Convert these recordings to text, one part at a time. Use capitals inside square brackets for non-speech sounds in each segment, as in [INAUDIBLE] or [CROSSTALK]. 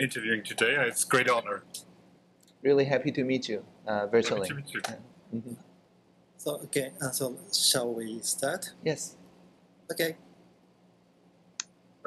interviewing today. It's a great honor. Really happy to meet you uh, virtually. Happy to meet you. Mhm. So okay, uh, so shall we start? Yes. Okay.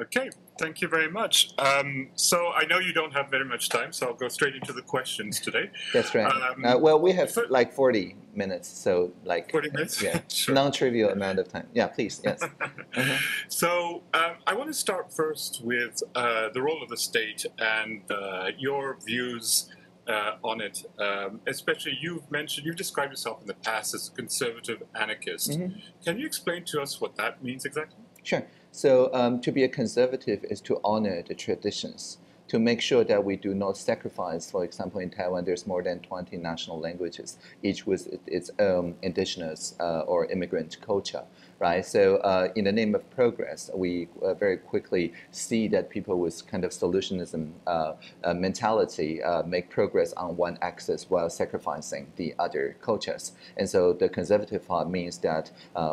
Okay, thank you very much. Um, so I know you don't have very much time, so I'll go straight into the questions today. That's right. Um, uh, well, we have fir- like 40 minutes, so like 40 minutes? Yeah, [LAUGHS] Sure. non-trivial amount of time. Yeah, please. Yes. Mhm. [LAUGHS] So um, I want to start first with uh, the role of the state and uh, your views uh, on it. Um, especially, you've mentioned you've described yourself in the past as a conservative anarchist. Mhm. Can you explain to us what that means exactly? Sure. So um, to be a conservative is to honor the traditions, to make sure that we do not sacrifice. For example, in Taiwan, there's more than 20 national languages, each with its own indigenous uh, or immigrant culture, right? So uh, in the name of progress, we uh, very quickly see that people with kind of solutionism uh, uh, mentality uh, make progress on one axis while sacrificing the other cultures. And so the conservative part means that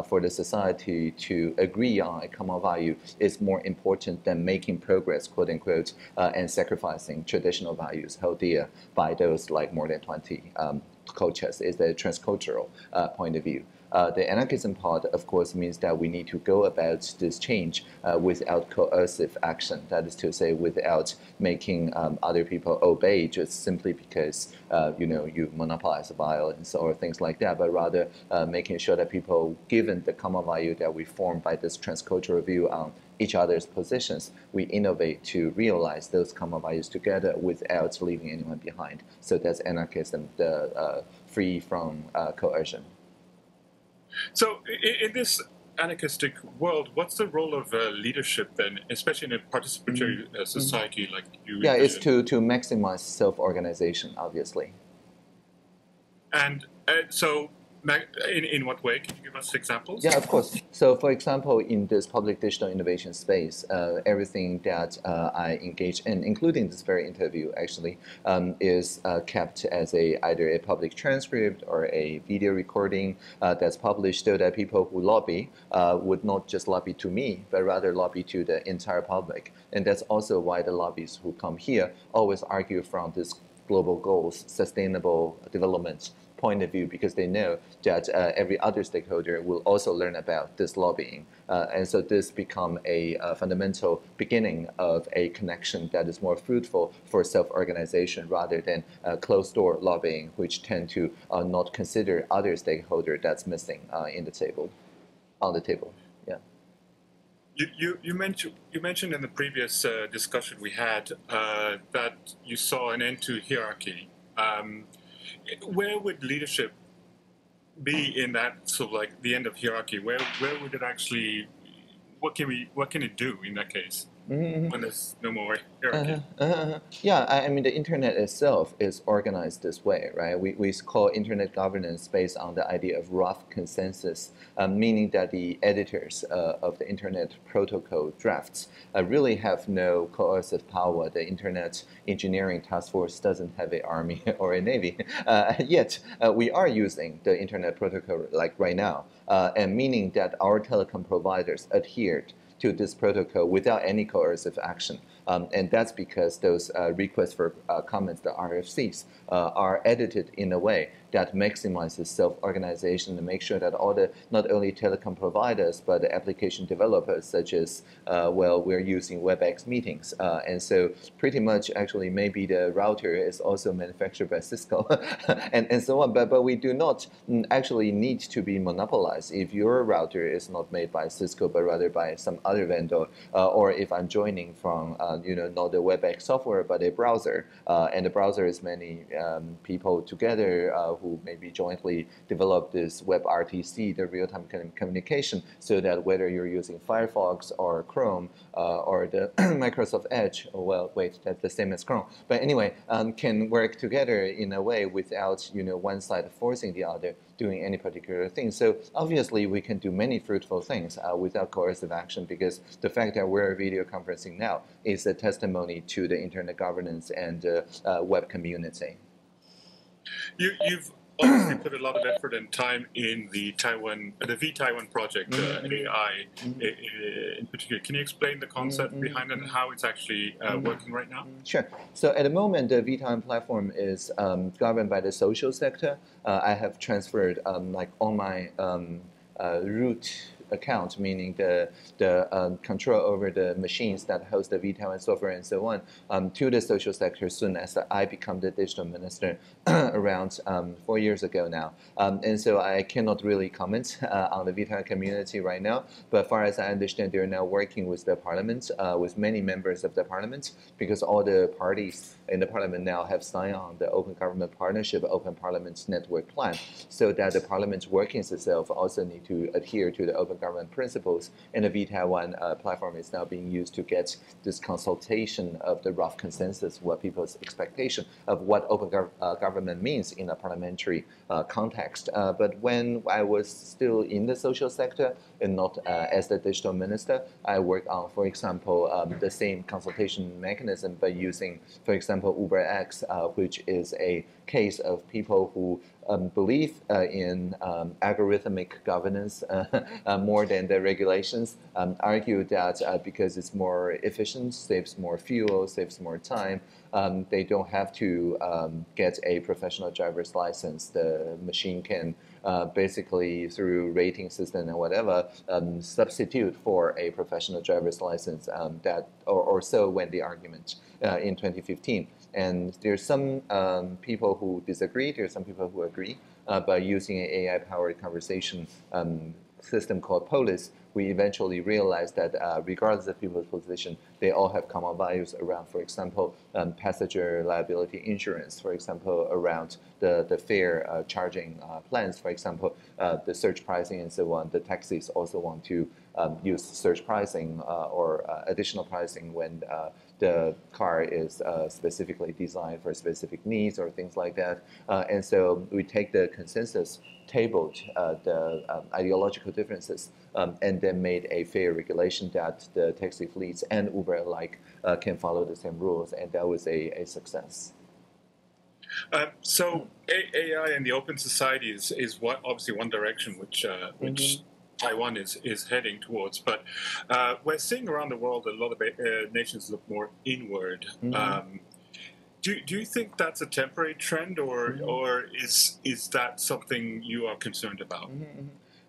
for the society to agree on a common value is more important than making progress, quote unquote, and sacrificing traditional values held dear by those like more than 20 um, cultures. Is the transcultural uh, point of view. Uh, the anarchism part, of course, means that we need to go about this change uh, without coercive action. That is to say, without making um, other people obey just simply because uh, you know you monopolize violence or things like that, but rather uh, making sure that people, given the common value that we form by this transcultural view on each other's positions, we innovate to realize those common values together without leaving anyone behind. So that's anarchism, the uh, free from uh, coercion. So, in, in this anarchistic world, what's the role of uh, leadership then, especially in a participatory uh, society like you? Yeah, it's to, to maximize self-organization, obviously. And uh, so, in, in what way? Can you give us examples? Yeah, of course. So, for example, in this public digital innovation space, uh, everything that uh, I engage in, including this very interview, actually, um, is uh, kept as a either a public transcript or a video recording uh, that's published, so that people who lobby uh, would not just lobby to me, but rather lobby to the entire public. And that's also why the lobbyists who come here always argue from this global goals, sustainable development point of view because they know that uh, every other stakeholder will also learn about this lobbying. Uh, and so this become a uh, fundamental beginning of a connection that is more fruitful for self-organization rather than uh, closed-door lobbying, which tend to uh, not consider other stakeholder that's missing uh, in the table, on the table. Yeah. You, you, you, mentioned, you mentioned in the previous discussion we had that you saw an end to hierarchy. Um, where would leadership be in that sort of like the end of hierarchy? Where, where would it actually, what can, we, what can it do in that case Mhm. when there's no more hierarchy? Uh-huh, uh-huh. Yeah, I, I mean, the internet itself is organized this way, right? We, we call internet governance based on the idea of rough consensus, um, meaning that the editors uh, of the internet protocol drafts uh, really have no coercive power. The internet engineering task force doesn't have an army [LAUGHS] or a navy. Uh, yet, uh, we are using the internet protocol like right now, uh, and meaning that our telecom providers adhered to this protocol without any coercive action. Um, and that's because those uh, requests for uh, comments, the RFCs, uh, are edited in a way that maximizes self-organization and make sure that all the not only telecom providers but the application developers, such as uh, well, we're using WebEx meetings, uh, and so pretty much actually maybe the router is also manufactured by Cisco, [LAUGHS] and and so on. But but we do not actually need to be monopolized if your router is not made by Cisco but rather by some other vendor, uh, or if I'm joining from uh, you know not the WebEx software but a browser, uh, and the browser is many um, people together uh, who maybe jointly develop this WebRTC, the real-time communication, so that whether you're using Firefox or Chrome uh, or the [CLEARS THROAT] Microsoft Edge, oh, well, wait, that's the same as Chrome, but anyway, um, can work together in a way without you know one side forcing the other doing any particular thing. So obviously, we can do many fruitful things uh, without coercive action because the fact that we're video conferencing now is a testimony to the internet governance and uh, uh, web community. You, you've obviously put a lot of effort and time in the Taiwan, the vTaiwan project, uh, Mhm. AI Mhm. i- i- in particular. Can you explain the concept Mhm. behind it and how it's actually uh, working right now? Sure. So at the moment, the vTaiwan platform is um, governed by the social sector. Uh, I have transferred um, like all my um, uh, root account, meaning the the um, control over the machines that host the vTaiwan software and so on, um, to the social sector. Soon as I become the digital minister [CLEARS THROAT] around um, four years ago now, um, and so I cannot really comment uh, on the vTaiwan community right now. But far as I understand, they're now working with the parliament, uh, with many members of the parliament, because all the parties in the parliament now have signed on the Open Government Partnership, Open Parliament Network Plan, so that the parliament's workings itself also need to adhere to the open government principles. And the vTaiwan uh, platform is now being used to get this consultation of the rough consensus, what people's expectation of what open gov- uh, government means in a parliamentary context. Uh, but when I was still in the social sector and not uh, as the digital minister, I worked on, for example, um, the same consultation mechanism, but using, for example, UberX, uh, which is a case of people who um, believe uh, in um, algorithmic governance [LAUGHS] uh, uh, more than the regulations, um, argue that because it's more efficient, saves more fuel, saves more time, um, they don't have to um, get a professional driver's license. The machine can uh, basically, through rating system and whatever, um, substitute for a professional driver's license. Um, that or, or so went the argument uh, in 2015. And there's some um, people who disagree. There's some people who agree. Uh, by using an AI-powered conversation um, system called Polis, we eventually realized that uh, regardless of people's position, they all have common values around, for example, um, passenger liability insurance, for example, around the, the fare uh, charging uh, plans, for example, uh, the surge pricing and so on. The taxis also want to um, use surge pricing uh, or uh, additional pricing when the car is uh, specifically designed for specific needs or things like that. Uh, and so we take the consensus, tabled uh, the um, ideological differences, um, and then made a fair regulation that the taxi fleets and Uber alike uh, can follow the same rules, and that was a, a success. Uh, so A- AI and the open society is, is what obviously one direction which uh, which Taiwan is, is heading towards. But uh, we're seeing around the world a lot of uh, nations look more inward. Mhm. Um, do, do you think that's a temporary trend, or Mhm. or is is that something you are concerned about?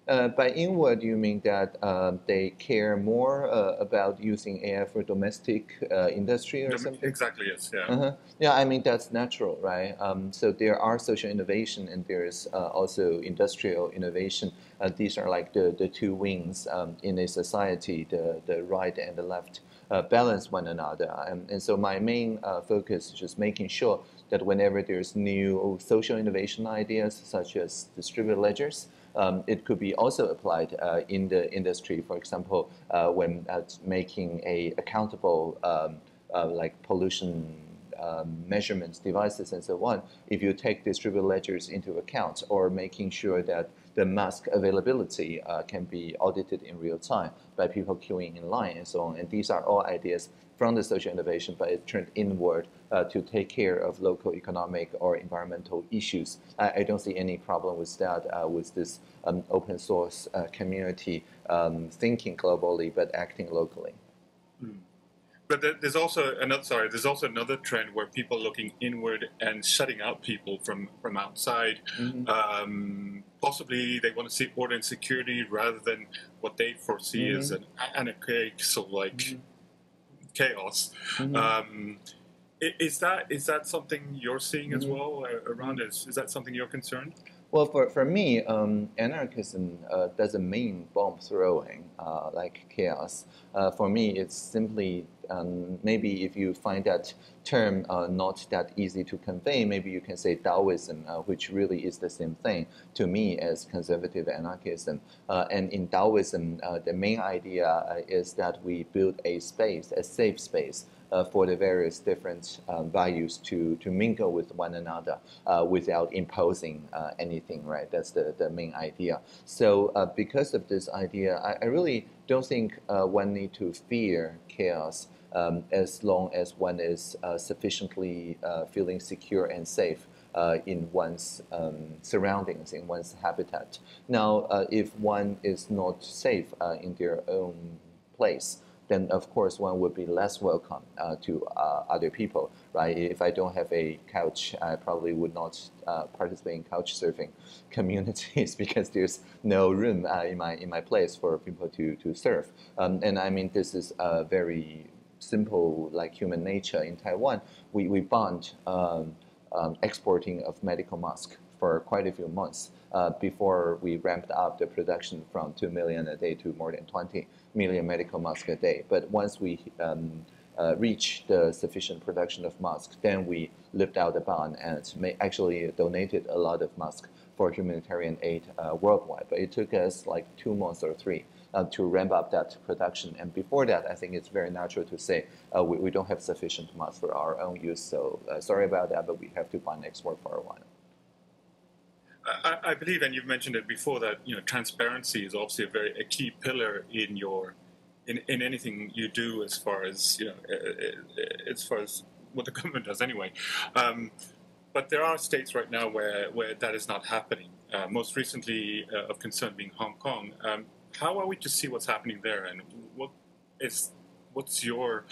Uh, by inward, you mean that uh, they care more uh, about using AI for domestic uh, industry or something? Exactly. Yes. Yeah. Uh-huh. Yeah, I mean that's natural, right? Um, so there are social innovation and there's uh, also industrial innovation. Uh, these are like the, the two wings um, in a society, the, the right and the left uh, balance one another. Um, and so my main uh, focus is just making sure that whenever there's new social innovation ideas such as distributed ledgers, um, it could be also applied uh, in the industry. For example, uh, when uh, making a accountable um, like pollution um, measurements devices and so on, if you take distributed ledgers into account or making sure that the mask availability uh, can be audited in real time by people queuing in line and so on. And these are all ideas from the social innovation, but it turned inward uh, to take care of local economic or environmental issues. I, I don't see any problem with that uh, with this um, open source uh, community um, thinking globally but acting locally. But there's also another sorry. There's also another trend where people are looking inward and shutting out people from from outside. Mhm. Um, possibly they want to see order and security rather than what they foresee as an anarchic sort of like Mhm. chaos. Mhm. Um, is that is that something you're seeing as Mhm. well uh, around? Is is that something you're concerned? Well, for, for me, um, anarchism uh, doesn't mean bomb throwing uh, like chaos. Uh, for me, it's simply um, maybe if you find that term uh, not that easy to convey, maybe you can say Taoism, uh, which really is the same thing to me as conservative anarchism. Uh, and in Taoism, uh, the main idea is that we build a space, a safe space. Uh, for the various different um, values to, to mingle with one another uh, without imposing uh, anything, right? That's the, the main idea. So, because of this idea, I, I really don't think one need to fear chaos. um, as long as one is uh, sufficiently uh, feeling secure and safe uh, in one's um, surroundings, in one's habitat. Now, if one is not safe in their own place, then of course one would be less welcome uh, to uh, other people, right? If I don't have a couch, I probably would not uh, participate in couch surfing [LAUGHS] communities [LAUGHS] because there's no room uh, in my in my place for people to to surf. Um, and I mean, this is a very simple like human nature in Taiwan. We we banned um, um, exporting of medical masks for quite a few months uh, before we ramped up the production from 2 million a day to more than 20 million medical masks a day. But once we um, uh, reach the sufficient production of masks, then we lifted out the ban and actually donated a lot of masks for humanitarian aid uh, worldwide. But it took us like two months or three uh, to ramp up that production. And before that, I think it's very natural to say uh, we, we don't have sufficient masks for our own use. So uh, sorry about that, but we have to ban export for a while. I, I, believe, and you've mentioned it before, that you know transparency is obviously a very a key pillar in your in, in anything you do as far as you know as far as what the [LAUGHS] government does anyway. Um, but there are states right now where, where that is not happening. Uh, most recently, uh, of concern being Hong Kong. Um, how are we to see what's happening there, and what is what's your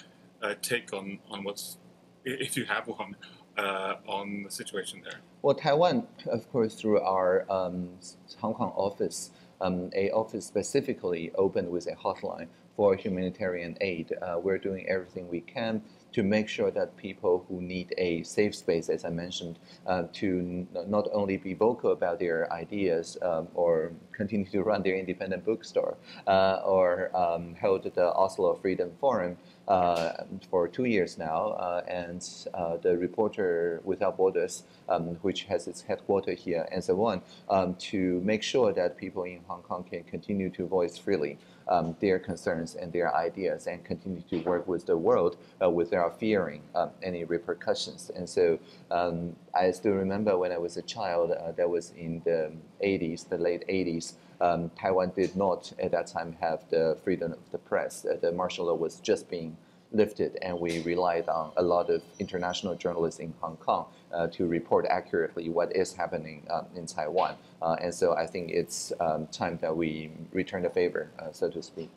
uh, take on on what's if you have one uh, on the situation there? Well, Taiwan, of course, through our um, Hong Kong office, um, a office specifically opened with a hotline for humanitarian aid. Uh, we're doing everything we can to make sure that people who need a safe space, as I mentioned, uh, to not only be vocal about their ideas um, or continue to run their independent bookstore uh, or um, hold the Oslo Freedom Forum uh, for two years now, uh, and uh, the Reporter Without Borders, um, which has its headquarters here, and so on, um, to make sure that people in Hong Kong can continue to voice freely um, their concerns and their ideas and continue to work with the world uh, without fearing um, any repercussions. And so um, I still remember when I was a child, uh, that was in the 80s, the late 80s. Um, Taiwan did not at that time have the freedom of the press. Uh, the martial law was just being lifted, and we relied on a lot of international journalists in Hong Kong uh, to report accurately what is happening um, in Taiwan. Uh, and so I think it's um, time that we return the favor, uh, so to speak.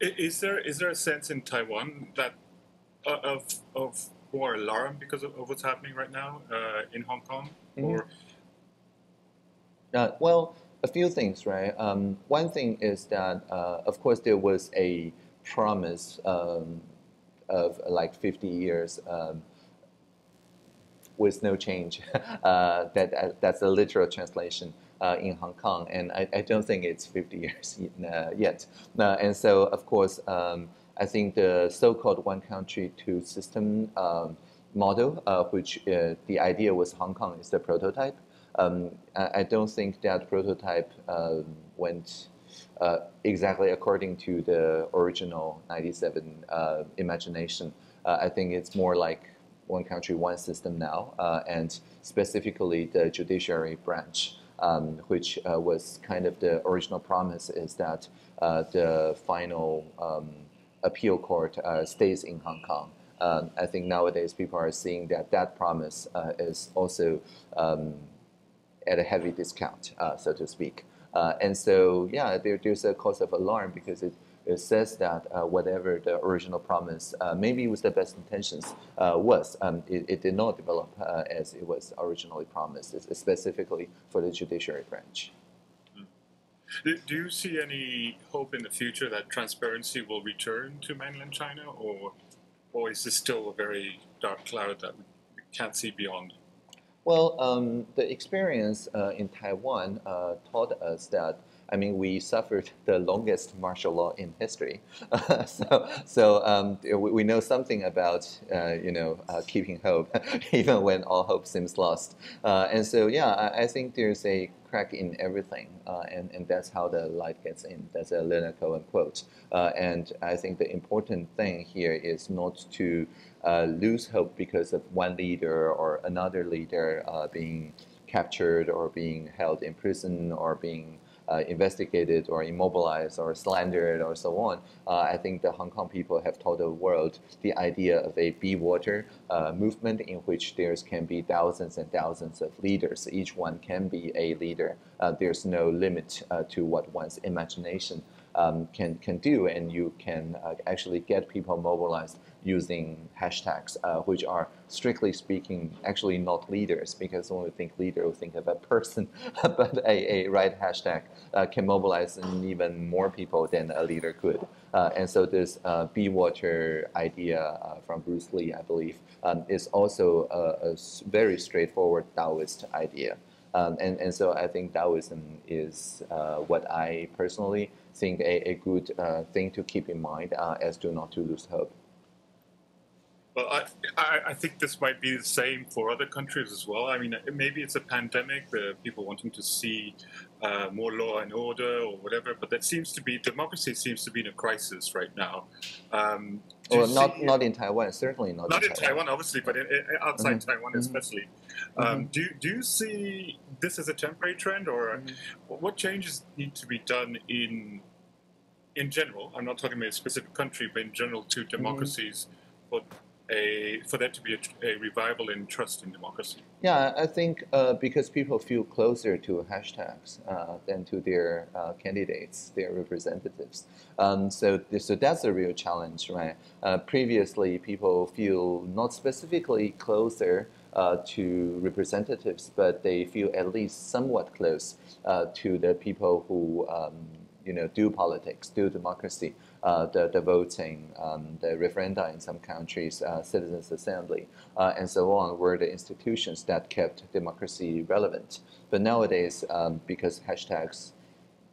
Is there is there a sense in Taiwan that uh, of of more alarm because of, of what's happening right now uh, in Hong Kong, mm-hmm. or? Uh, well, a few things, right? Um, one thing is that, of course, there was a promise um, of like 50 years um, with no change. [LAUGHS] uh, that, uh, that's a literal translation uh, in Hong Kong, and I, I, don't think it's 50 [LAUGHS] years uh, yet. Uh, and so, of course, um, I think the so-called one country, two system um, model, uh, which the idea was Hong Kong is the prototype. Um, I, I, don't think that prototype um, went uh, exactly according to the original 97 uh, imagination. Uh, I think it's more like one country, one system now, uh, and specifically the judiciary branch, um, which uh, was kind of the original promise is that the final um, appeal court stays in Hong Kong. Um, I think nowadays people are seeing that that promise is also um, at a heavy discount, so to speak. Uh, and so, yeah, there, there's a cause of alarm because it, it says that uh, whatever the original promise, uh, maybe with the best intentions, uh, was, um, it, it, did not develop uh, as it was originally promised, specifically for the judiciary branch. Do, do you see any hope in the future that transparency will return to mainland China, or, or is this still a very dark cloud that we can't see beyond? Well, um, the experience uh, in Taiwan uh, taught us that I mean, we suffered [LAUGHS] the longest martial law in history. [LAUGHS] so, so um, we know something about, uh, you know, uh, keeping hope, [LAUGHS] even when all hope seems lost. Uh, and so, yeah, I, I, think there's a crack in everything, uh, and, and that's how the light gets in. That's a Leonard Cohen quote. Uh, and I think the important thing here is not to uh, lose hope because of one leader or another leader being captured or being held in prison or being uh, investigated or immobilized or slandered or so on. Uh, I think the Hong Kong people have told the world the idea of a be water uh, movement in which there can be thousands and thousands of leaders. Each one can be a leader. Uh, there's no limit uh, to what one's imagination um, can, can do, and you can uh, actually get people mobilized using hashtags, uh, which are strictly speaking actually not leaders, because when we think leader, we think of a person, [LAUGHS] but a, a right hashtag uh, can mobilize even more people than a leader could. Uh, and so this uh, be water idea uh, from Bruce Lee, I believe, um, is also a, a, very straightforward Taoist idea. Um, and, and so I think Taoism is uh, what I personally think a, a good uh, thing to keep in mind as to not to lose hope. Well, I, I, I, think this might be the same for other countries as well. I mean, maybe it's a pandemic, the people wanting to see uh, more law and order or whatever, but that seems to be democracy seems to be in a crisis right now. Um, well, not see, not in Taiwan, certainly not. Not in, Taiwan. Taiwan, obviously, but in, in, outside mm-hmm. Taiwan mm-hmm. especially. Um, mm-hmm. Do do you see this as a temporary trend, or mm-hmm. what changes need to be done in in general? I'm not talking about a specific country, but in general to mm-hmm. democracies. For a for there to be a, a revival in trust in democracy? Yeah, I think uh, because people feel closer to hashtags uh, than to their uh, candidates, their representatives. Um, so, so that's a real challenge, right? Uh, previously, people feel not specifically closer. Uh, to representatives, but they feel at least somewhat close uh, to the people who um, you know do politics, do democracy the, the voting, um, the referenda in some countries, uh, citizens' assembly, uh, and so on were the institutions that kept democracy relevant. But nowadays, um, because hashtags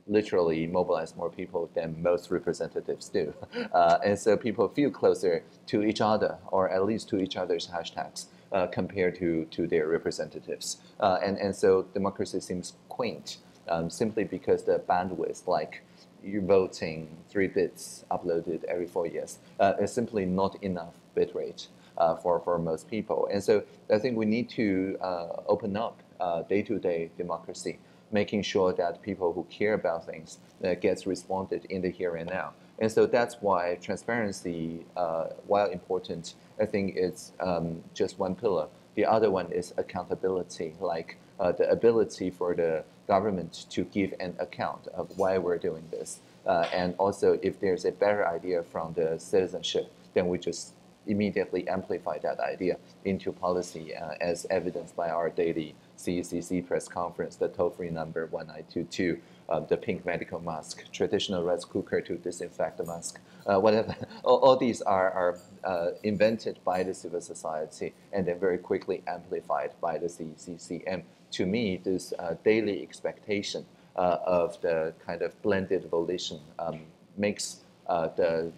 literally mobilize more people than most representatives do. [LAUGHS] Uh, and so people feel closer to each other, or at least to each other's hashtags, uh, compared to, to their representatives. Uh, and, and so democracy seems quaint um, simply because the bandwidth, like you're voting three bits uploaded every four years uh, is simply not enough bitrate uh, for, for most people. And so I think we need to uh, open up day to day democracy, making sure that people who care about things uh, gets responded in the here and now. And so that's why transparency, uh, while important, I think it's um, just one pillar. The other one is accountability, like uh, the ability for the government to give an account of why we're doing this. Uh, and also, if there's a better idea from the citizenship, then we just immediately amplify that idea into policy, uh, as evidenced by our daily CECC press conference, the toll-free number 1922, uh, the pink medical mask, traditional rice cooker to disinfect the mask, uh, whatever. [LAUGHS] all, all, these are, are uh, invented by the civil society and then very quickly amplified by the CECC. And to me, this uh, daily expectation uh, of the kind of blended volition um, makes uh, the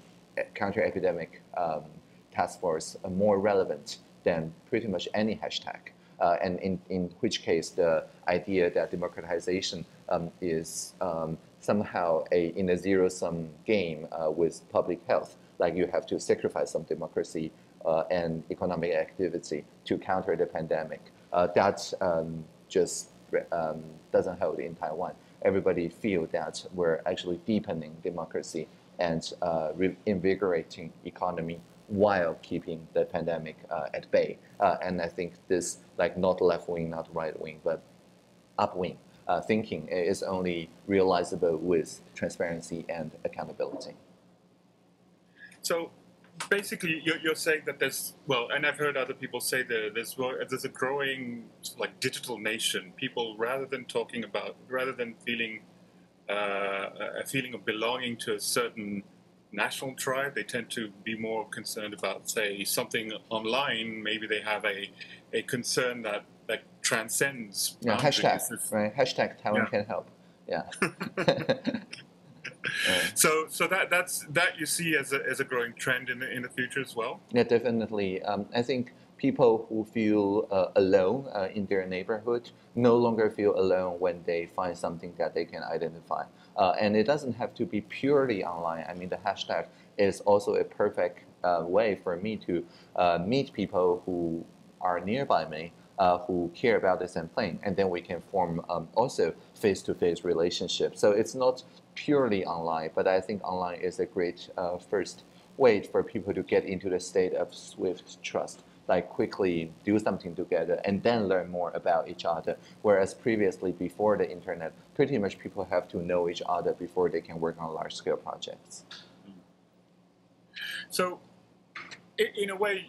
counter-epidemic um, task force more relevant than pretty much any hashtag. Uh, and in, in which case the idea that democratization um, is um, somehow a, in a zero-sum game uh, with public health, like you have to sacrifice some democracy uh, and economic activity to counter the pandemic. that um, just um, doesn't hold in Taiwan. Everybody feel that we're actually deepening democracy and uh, reinvigorating economy while keeping the pandemic uh, at bay. Uh, and I think this, like not left wing, not right wing, but up wing uh, thinking is only realizable with transparency and accountability. So basically you're, you're saying that there's well and i've heard other people say that there's there's a growing like digital nation. People rather than talking about rather than feeling uh, a feeling of belonging to a certain national tribe they tend to be more concerned about say something online. Maybe they have a a concern that that transcends yeah hashtag right? Hashtag taiwan yeah. can help. Yeah [LAUGHS] [LAUGHS] so so that that's that you see as a, as a growing trend in the, in the future as well. Yeah, definitely. Um, I think people who feel uh, alone uh, in their neighborhood no longer feel alone when they find something that they can identify. Uh, and it doesn't have to be purely online. I mean, the hashtag is also a perfect uh, way for me to uh, meet people who are nearby me uh, who care about the same thing, and then we can form um, also face-to-face relationships. So it's not purely online, but I think online is a great uh, first way for people to get into the state of swift trust like quickly do something together and then learn more about each other. Whereas previously, before the internet, pretty much people have to know each other before they can work on large scale projects. So, in a way,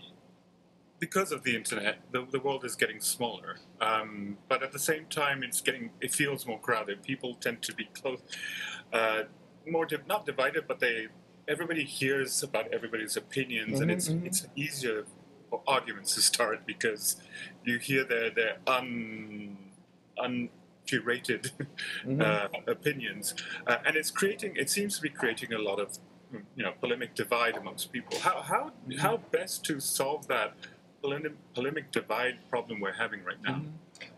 because of the internet, the, the world is getting smaller. Um, but at the same time, it's getting it feels more crowded. People tend to be close, uh, more div- not divided, but they everybody hears about everybody's opinions, and Mhm, it's mhm. it's easier for arguments to start because you hear their their un uncurated [LAUGHS] uh, opinions, uh, and it's creating. It seems to be creating a lot of you know polemic divide amongst people. How how how best to solve that polemic, polemic divide problem we're having right now?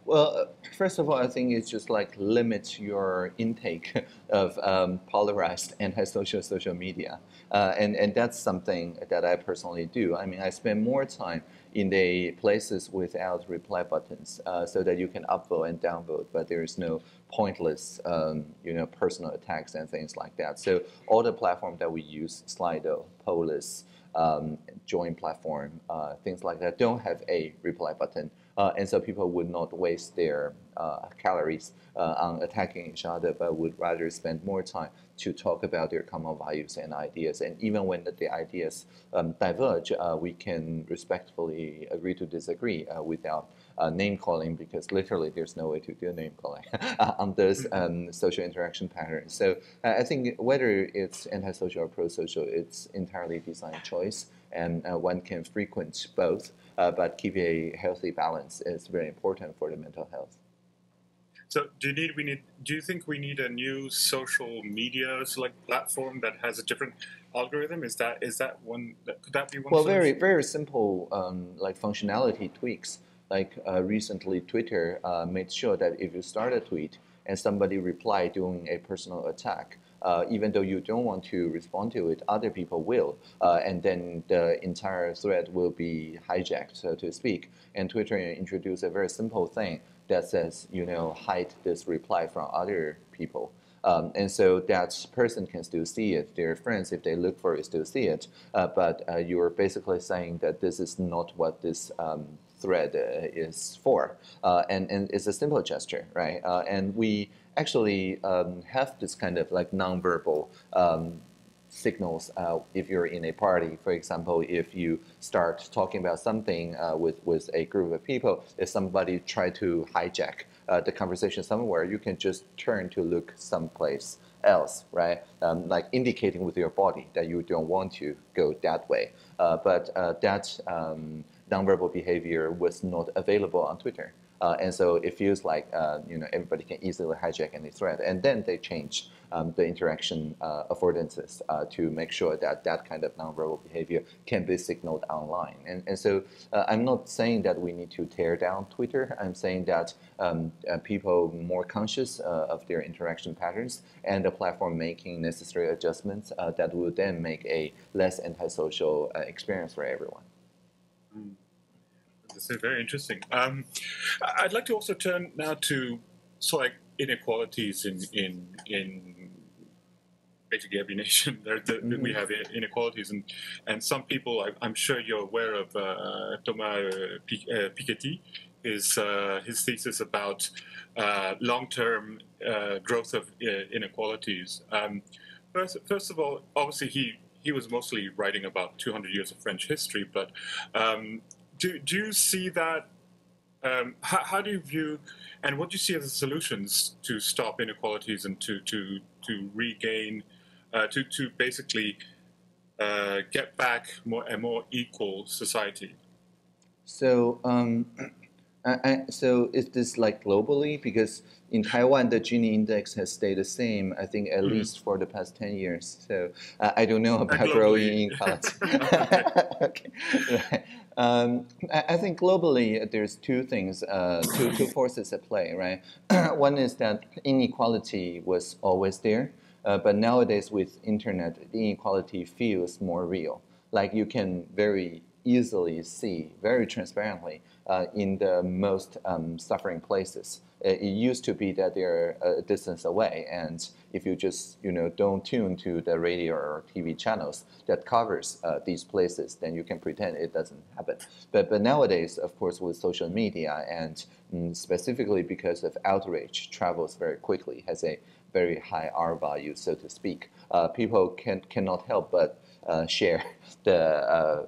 Well, uh, first of all, I think it's just like limit your intake [LAUGHS] of um, polarized antisocial social media, uh, and and that's something that I personally do. I mean, I spend more time in the places without reply buttons, uh, so that you can upvote and downvote, but there is no pointless, um, you know, personal attacks and things like that. So all the platform that we use, Slido, Polis, um, join platform, uh, things like that, don't have a reply button. Uh, and so people would not waste their uh, calories uh, on attacking each other, but would rather spend more time to talk about their common values and ideas. And even when the, ideas um, diverge, uh, we can respectfully agree to disagree uh, without name calling, because literally there's no way to do name calling [LAUGHS] on those um, social interaction patterns. So uh, I think whether it's antisocial or pro-social, it's entirely design choice, and uh, one can frequent both uh, but keep a healthy balance is very important for the mental health. So do you need we need do you think we need a new social media like platform that has a different algorithm? Is that is that one that could that be one? Well, very very simple um, like functionality tweaks. Like uh, recently, Twitter uh, made sure that if you start a tweet and somebody reply doing a personal attack, uh, even though you don't want to respond to it, other people will, uh, and then the entire thread will be hijacked, so to speak. And Twitter introduced a very simple thing that says, you know, hide this reply from other people. Um, and so that person can still see it. Their friends, if they look for it, still see it. Uh, but uh, you're basically saying that this is not what this um, thread uh, is for. Uh, and, and it's a simple gesture, right? Uh, and we actually um, have this kind of like nonverbal um, signals uh, if you're in a party. For example, if you start talking about something uh, with, with a group of people, if somebody try to hijack uh, the conversation somewhere, you can just turn to look someplace else, right? Um, like indicating with your body that you don't want to go that way. But that um, nonverbal behavior was not available on Twitter. Uh, and so it feels like uh, you know everybody can easily hijack any thread, and then they change um, the interaction uh, affordances uh, to make sure that that kind of nonverbal behavior can be signaled online. And, and so uh, I'm not saying that we need to tear down Twitter. I'm saying that um, uh, people more conscious of their interaction patterns and the platform making necessary adjustments that will then make a less antisocial experience for everyone. This is very interesting. Um, I'd like to also turn now to sort of like inequalities in in in basically every [LAUGHS] nation. There, the, Mhm. We have inequalities, and and some people. I, I'm sure you're aware of uh, Thomas uh, uh, Piketty. His uh, his thesis about uh, long-term uh, growth of uh, inequalities. Um, first, first of all, obviously he he was mostly writing about 200 years of French history, but um, do, do you see that? Um, how, how do you view, and what do you see as the solutions to stop inequalities and to to to regain, uh, to to basically uh, get back more a more equal society? So, um, [CLEARS THROAT] I, I, so is this like globally? Because in Taiwan, the Gini index has stayed the same, I think, at Mhm. least for the past 10 years. So uh, I don't know about globally. growing inequality. [LAUGHS] [LAUGHS] okay. Right. Um, I, I think globally, uh, there's two things, uh, two, two forces at play, right? [CLEARS THROAT] One is that inequality was always there, uh, but nowadays with internet, inequality feels more real. Like you can very easily see very transparently uh, in the most um, suffering places. It, used to be that they're a distance away, and if you just you know don't tune to the radio or TV channels that covers uh, these places, then you can pretend it doesn't happen. But but nowadays, of course, with social media and mm, specifically because of outrage, travels very quickly, has a very high R value, so to speak. Uh, people can cannot help but uh, share [LAUGHS] the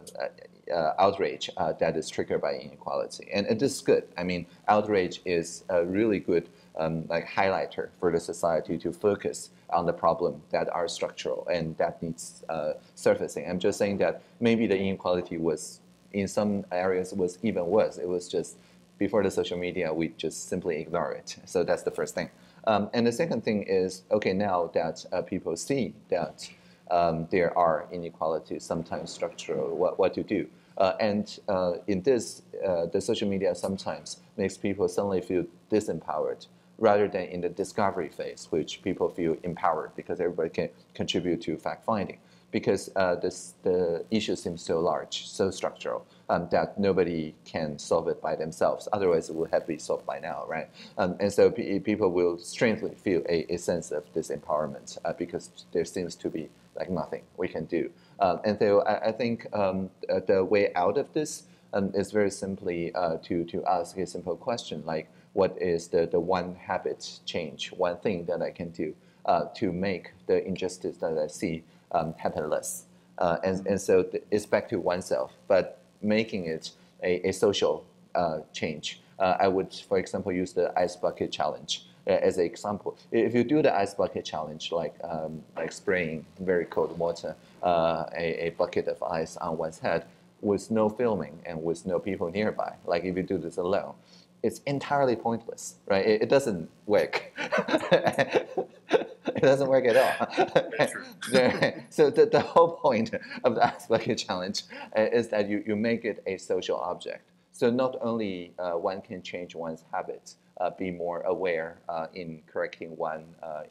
uh, outrage uh, that is triggered by inequality. And, and this is good. I mean, outrage is a really good um, like highlighter for the society to focus on the problem that are structural and that needs uh, surfacing. I'm just saying that maybe the inequality was in some areas was even worse. It was just before the social media, we just simply ignore it. So that's the first thing. Um, and the second thing is, okay, now that uh, people see that um, there are inequalities, sometimes structural, what, what to do. Uh, and uh, in this, uh, the social media sometimes makes people suddenly feel disempowered rather than in the discovery phase, which people feel empowered because everybody can contribute to fact finding. Because uh, this, the issue seems so large, so structural, um, that nobody can solve it by themselves. Otherwise, it would have been solved by now, right? Um, and so people will strangely feel a, a sense of disempowerment uh, because there seems to be like nothing we can do. Um, and so I, I think um, the way out of this um, is very simply uh, to, to ask a simple question like, what is the, the one habit change, one thing that I can do uh, to make the injustice that I see um, happen less? Uh, and, and so it's back to oneself, but making it a, a social uh, change. Uh, I would, for example, use the ice bucket challenge as an example. If you do the ice bucket challenge, like um, like spraying very cold water, uh, a, a bucket of ice on one's head with no filming and with no people nearby, like if you do this alone, it's entirely pointless, right? It, it doesn't work. [LAUGHS] it doesn't work at all. [LAUGHS] so the, the whole point of the ice bucket challenge uh, is that you, you make it a social object. So not only uh, one can change one's habits, uh, be more aware uh, in correcting one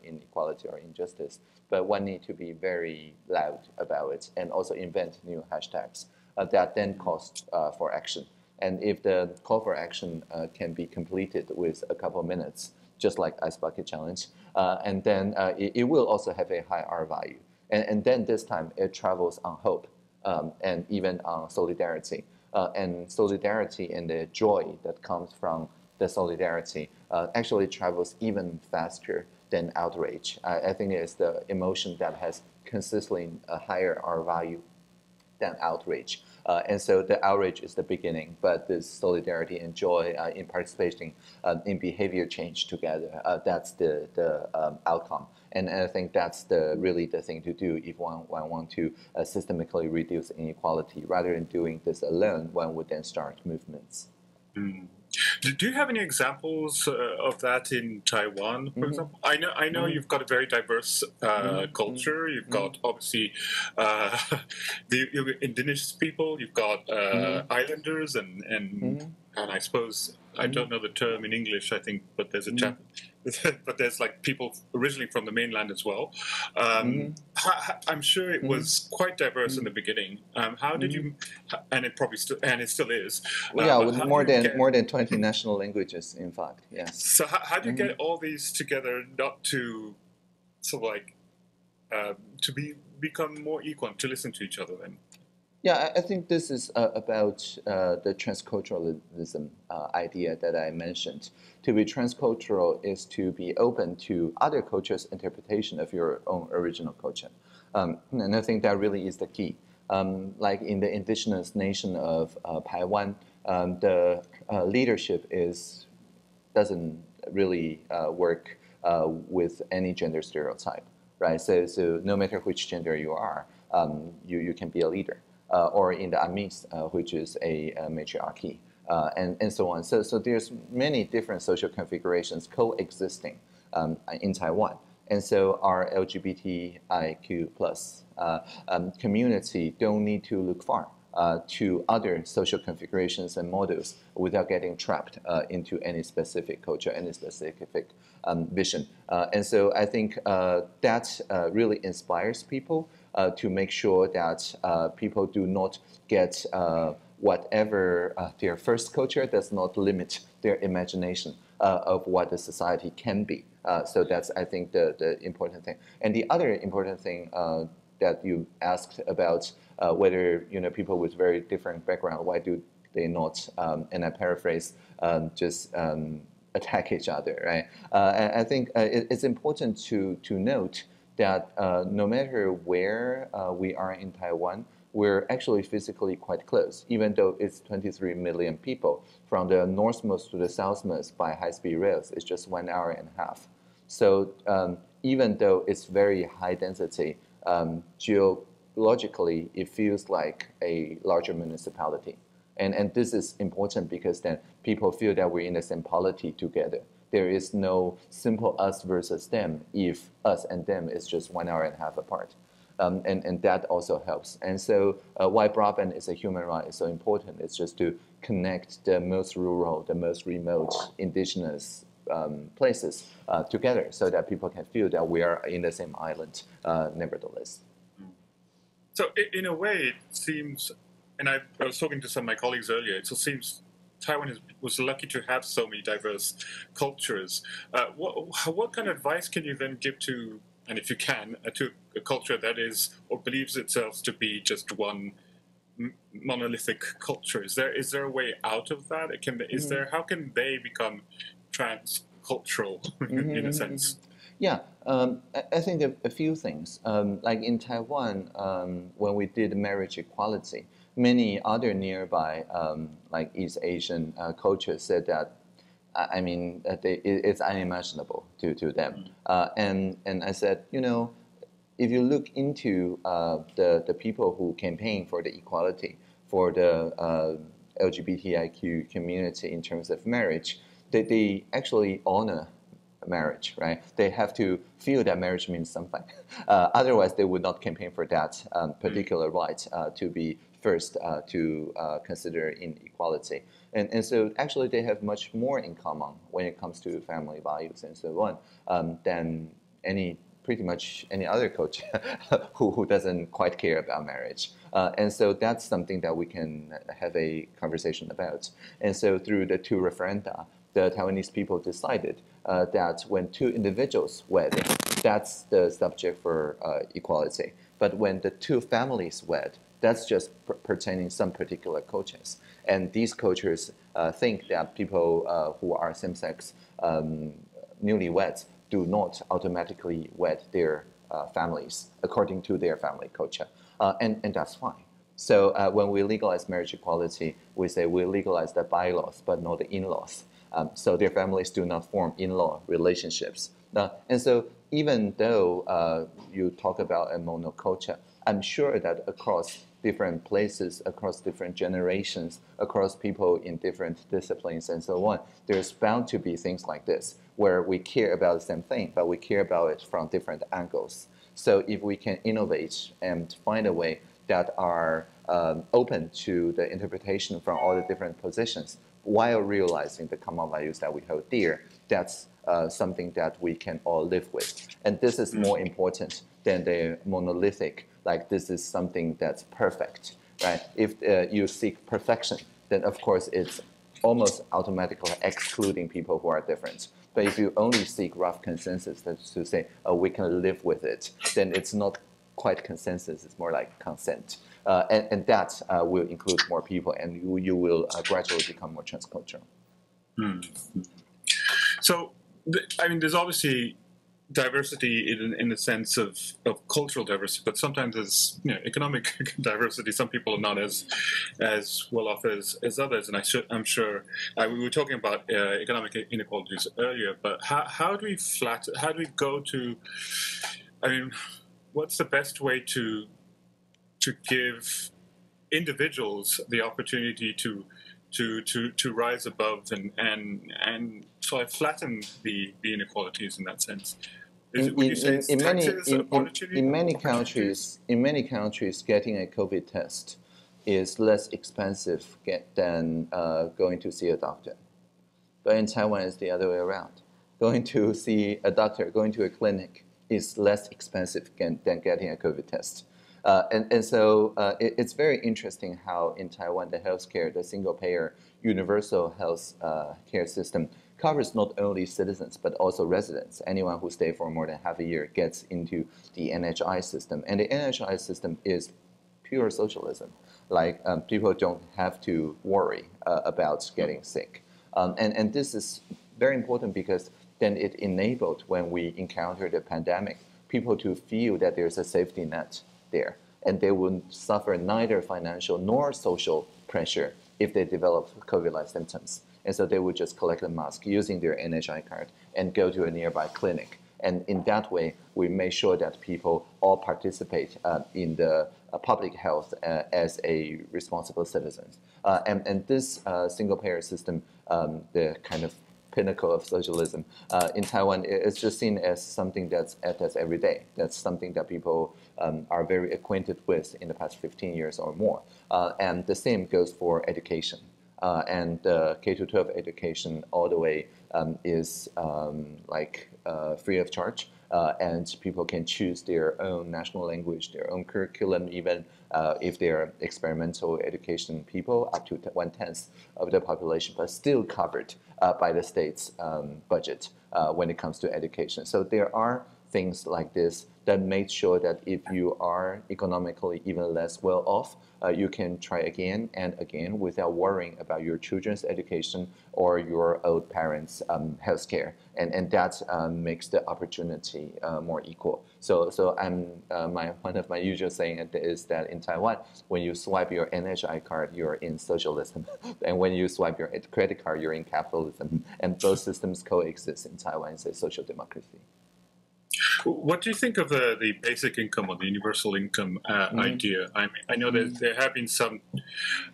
inequality or injustice, but one need to be very loud about it and also invent new hashtags that then uh, for action. And if the call for action can be completed with a couple of minutes, just like Ice Bucket Challenge, and then it, it, will also have a high R value. And, and then this time it travels on hope um, and even on solidarity. And solidarity and the joy that comes from the solidarity uh, actually travels even faster than outrage. I, I think it's the emotion that has consistently a higher R value than outrage. Uh, and so the outrage is the beginning, but the solidarity and joy uh, in participating uh, in behavior change together, uh, that's the, the um, outcome. And, I think that's the really the thing to do if one, one want to uh, systemically reduce inequality. Rather than doing this alone, one would then start movements. Mm. Do you have any examples uh, of that in Taiwan, for mm-hmm. example? I know I know mm-hmm. you've got a very diverse uh, mm-hmm. culture. You've mm-hmm. got obviously uh, [LAUGHS] the indigenous people. You've got uh, mm-hmm. islanders, and and mm-hmm. and I suppose I don't know the term in English. I think, but there's a Jap- [LAUGHS] but there's like people originally from the mainland as well. Um, mm-hmm. I'm sure it mm-hmm. was quite diverse mm-hmm. in the beginning. Um, how did you? Mm-hmm. And it probably still and it still is. Well, yeah, uh, with more than get, more than 20 national languages, in fact. Yes. So how, how do you get all these together, not to sort of like uh, to be become more equal, to listen to each other then? Yeah, I think this is uh, about uh, the transculturalism uh, idea that I mentioned. To be transcultural is to be open to other cultures' interpretation of your own original culture. Um, and I think that really is the key. Um, like in the indigenous nation of uh, Taiwan, um, the uh, leadership is doesn't really uh, work with any gender stereotype, right? So, so no matter which gender you are, um, you, you can be a leader. Uh, or in the Amis, uh, which is a, a matriarchy, uh, and, and so on. So, so there's many different social configurations coexisting um, in Taiwan. And so our LGBTIQ plus um, community don't need to look far. Uh, to other social configurations and models without getting trapped uh, into any specific culture, any specific um, vision. Uh, and so I think that really inspires people to make sure that uh, people do not get uh, whatever uh, their first culture does not limit their imagination uh, of what the society can be. Uh, so that's, I think, the, the important thing. And the other important thing that you asked about whether you know people with very different background, why do they not, um, and I paraphrase, um, just um, attack each other, right? Uh, I think uh, it, it's important to, to note that uh, no matter where uh, we are in Taiwan, we're actually physically quite close, even though it's 23 million people. From the northmost to the southmost by high-speed rails, it's just one hour and a half. So um, even though it's very high density, um, geologically, it feels like a larger municipality. And, and this is important because then people feel that we're in the same polity together. There is no simple us versus them if us and them is just one hour and a half apart. Um, and, and that also helps. And so uh, why broadband is a human right is so important. It's just to connect the most rural, the most remote indigenous um, places uh, together so that people can feel that we are in the same island uh, nevertheless. So in a way, it seems and I, I, was talking to some of my colleagues earlier, it seems Taiwan is, was lucky to have so many diverse cultures. Uh, what, what kind of advice can you then give to, and if you can, uh, to a culture that is or believes itself to be just one monolithic culture? Is there is there a way out of that? Can is mm-hmm. there how can they become transcultural mm-hmm, [LAUGHS] in a mm-hmm, sense? Yeah, um, I, I, think a, a few things. Um, like in Taiwan, um, when we did marriage equality, many other nearby, um, like East Asian uh, cultures, said that. I mean, they, it's unimaginable to, to them. Mm. Uh, and, and I said, you know, if you look into uh, the, the people who campaign for the equality, for the uh, LGBTIQ community in terms of marriage, they, they actually honor marriage, right? They have to feel that marriage means something. [LAUGHS] Uh, otherwise, they would not campaign for that um, particular right uh, to be first uh, to uh, consider inequality. And, and so actually they have much more in common when it comes to family values and so on um, than any pretty much any other coach [LAUGHS] who, who doesn't quite care about marriage. Uh, and so that's something that we can have a conversation about. And so through the two referenda, the Taiwanese people decided uh, that when two individuals wed, that's the subject for uh, equality. But when the two families wed, that's just per pertaining some particular cultures. And these cultures uh, think that people uh, who are same-sex um, newlyweds do not automatically wed their uh, families according to their family culture. Uh, and, and that's fine. So uh, when we legalize marriage equality, we say we legalize the bylaws, but not the in-laws. Um, so their families do not form in-law relationships. and so even though uh, you talk about a monoculture, I'm sure that across different places, across different generations, across people in different disciplines and so on, there's bound to be things like this where we care about the same thing, but we care about it from different angles. So if we can innovate and find a way that are um, open to the interpretation from all the different positions while realizing the common values that we hold dear, that's uh, something that we can all live with. And this is more important than the monolithic like this is something that's perfect, right? If uh, you seek perfection, then of course it's almost automatically excluding people who are different. But if you only seek rough consensus, that's to say, oh, we can live with it, then it's not quite consensus, it's more like consent. Uh, and, and that uh, will include more people, and you, you will uh, gradually become more transcultural. Hmm. So, I mean, there's obviously diversity in, in the sense of, of cultural diversity, but sometimes as you know, economic [LAUGHS] diversity, some people are not as as well off as, as others. And I am sure uh, we were talking about uh, economic inequalities earlier, but how, how do we flat? How do we go to? I mean, what's the best way to to give individuals the opportunity to to to to rise above and and and so I flatten the the inequalities in that sense in, in, in, many in, many countries in many countries getting a COVID test is less expensive get, than uh, going to see a doctor. But in Taiwan, it's the other way around. Going to see a doctor, going to a clinic is less expensive than getting a COVID test. Uh, and, and so uh, it, it's very interesting how in Taiwan the healthcare, the single payer universal health uh, care system covers not only citizens but also residents. Anyone who stays for more than half a year gets into the NHI system, and the NHI system is pure socialism. Like um, people don't have to worry uh, about getting sick, um, and and this is very important because then it enabled when we encounter the pandemic people to feel that there's a safety net there, and they would suffer neither financial nor social pressure if they develop COVID-like symptoms. And so they would just collect a mask using their NHI card and go to a nearby clinic. And in that way, we make sure that people all participate uh, in the uh, public health uh, as a responsible citizens. Uh, and, and this uh, single payer system, um, the kind of pinnacle of socialism uh, in Taiwan, it's just seen as something that's at us every day. That's something that people um, are very acquainted with in the past 15 years or more. and the same goes for education. Uh, and uh, K to 12 education all the way um, is um, like uh, free of charge. And people can choose their own national language, their own curriculum, even if they're experimental education people, up to one tenth of the population, but still covered by the state's um, budget when it comes to education. So there are things like this that make sure that if you are economically even less well off, uh, you can try again and again without worrying about your children's education or your old parents' um, health care. And, and that um, makes the opportunity uh, more equal. So, so I'm, uh, my, one of my usual saying is that in Taiwan, when you swipe your NHI card, you're in socialism. [LAUGHS] and when you swipe your credit card, you're in capitalism. And both systems coexist in Taiwan. It's a social democracy. What do you think of the, the basic income or the universal income uh, mm-hmm. idea? I mean, I know that there have been some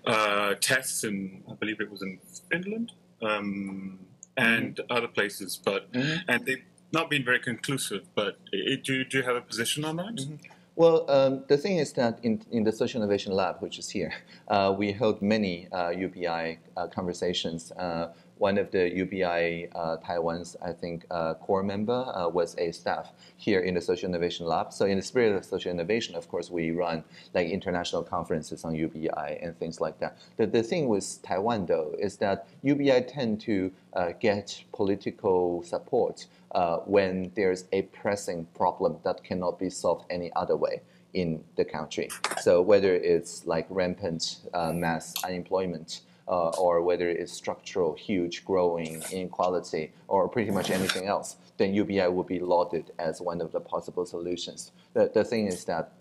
uh, tests in, I believe it was in Finland um, and mm-hmm. other places, but mm-hmm. and they've not been very conclusive. But it, do, do you have a position on that? Mm-hmm. Well, um, the thing is that in, in the Social Innovation Lab, which is here, uh, we held many uh, UBI uh, conversations uh, one of the UBI uh, Taiwan's, I think, uh, core member uh, was a staff here in the Social Innovation Lab. So in the spirit of social innovation, of course, we run like international conferences on UBI and things like that. The, the thing with Taiwan, though, is that UBI tend to uh, get political support uh, when there's a pressing problem that cannot be solved any other way in the country. So whether it's like rampant uh, mass unemployment, uh, or whether it's structural, huge, growing inequality, or pretty much anything else, then UBI would be lauded as one of the possible solutions. The, the thing is that